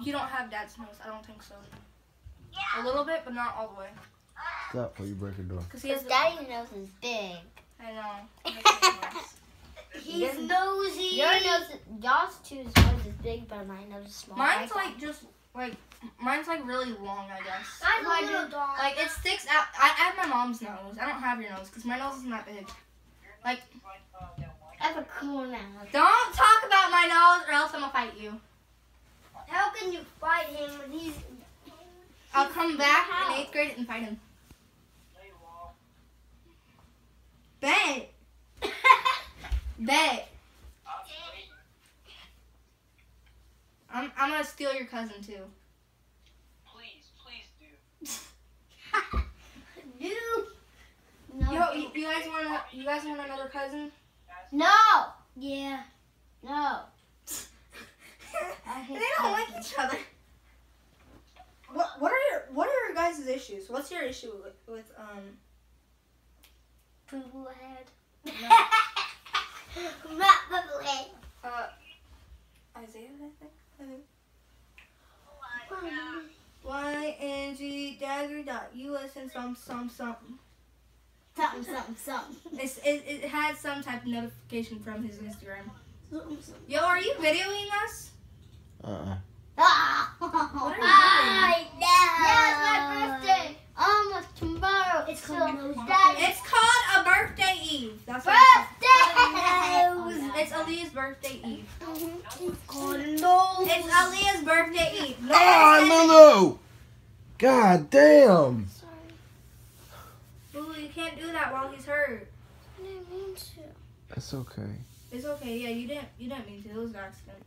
You don't have dad's nose. I don't think so. A little bit, but not all the way. Stop before you break the door. Cause he has. His daddy's nose is big. I know. It makes. He's nosy. Your nose, y'all's two's nose is big, but my nose is small. Mine's Like like just like mine's like really long, I guess. Mine's a Like, little dog. Like it sticks out. I, I have my mom's nose. I don't have your nose because my nose isn't that big. Like I have a cool nose. don't talk about my nose or else I'm gonna fight you. How can you fight him when he's I'll come back in eighth grade and fight him. Bet. Bet. I'm I'm gonna steal your cousin too. Please, please do. new? No. Yo, you, you guys want to you guys want another cousin? no. Yeah. No. they don't like each other. What what are your what are your guys' issues? What's your issue with, with um? Poo poo head. Not the way. Uh, Isaiah, I think. I think. Y N G dagger dot U S and some some something. Something, something, something. It's, it it had some type of notification from his Instagram. Yo, are you videoing us? Uh-uh. Ah! What are you I know. Yeah, it's my birthday. Almost tomorrow. It's called daddy. It's called a birthday eve. That's what it's birthday. It's Aaliyah's birthday eve. no. It's Aaliyah's birthday eve. Ah, no, no! God damn! Boo, you can't do that while he's hurt. I didn't mean to. That's okay. It's okay. Yeah, you didn't. You didn't mean to. It was an accident.